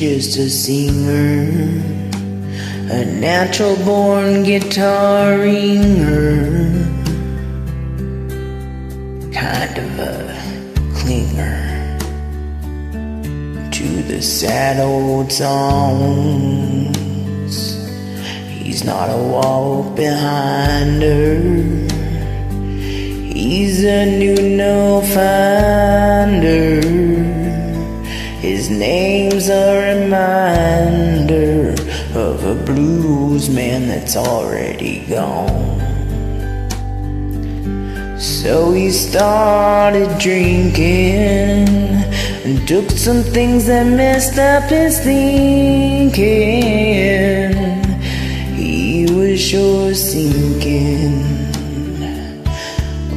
just a singer, a natural born guitar ringer, kind of a clinger to the sad old songs. He's not a walk behind her. He's a new no finder. Blues man that's already gone. So he started drinking and took some things that messed up his thinking. He was sure sinking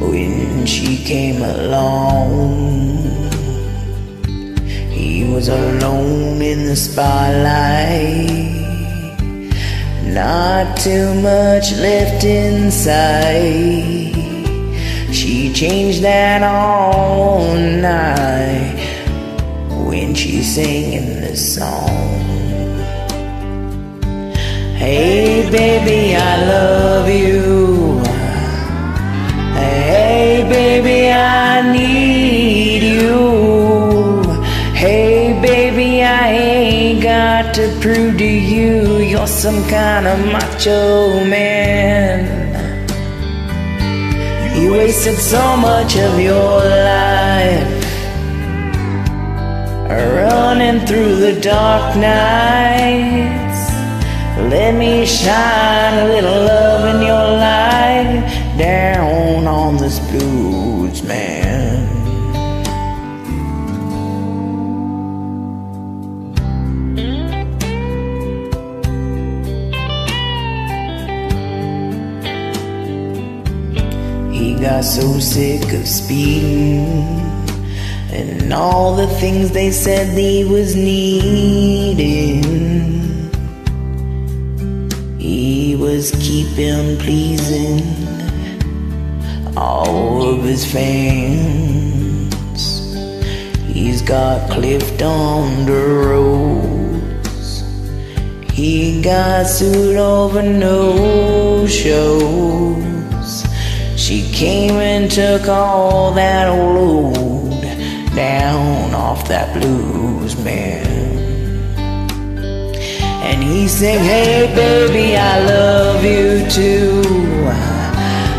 when she came along. He was alone in the spotlight. Not too much left inside. She changed that all night when she sang in this song. Hey baby, I love you. To prove to you you're some kind of macho man. You wasted so much of your life running through the dark nights. Let me shine a little love He got so sick of speeding and all the things they said he was needing. He was keeping pleasing all of his fans. He's got Clift on the roads. He got sued over no shows. She came and took all that old load down off that blues man. And he sang, Hey baby, I love you too.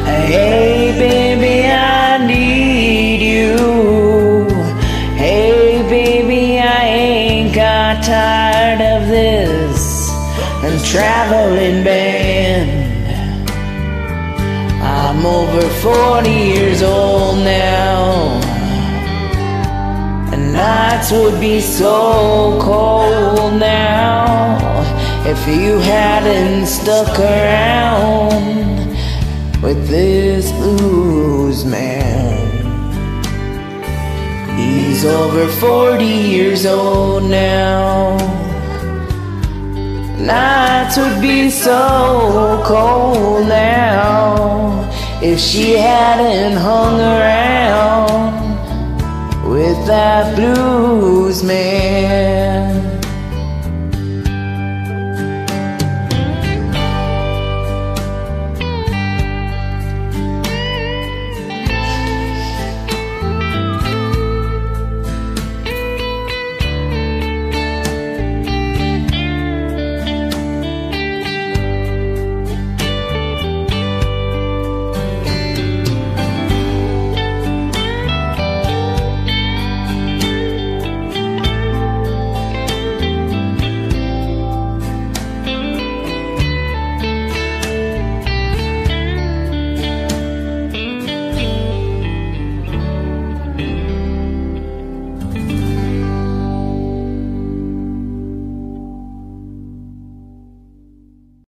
Hey baby, I need you. Hey baby, I ain't got tired of this and traveling band. I'm over 40 years old now. And nights would be so cold now if you hadn't stuck around with this blues man. He's over 40 years old now. Nights would be so cold now if she hadn't hung around with that blues man.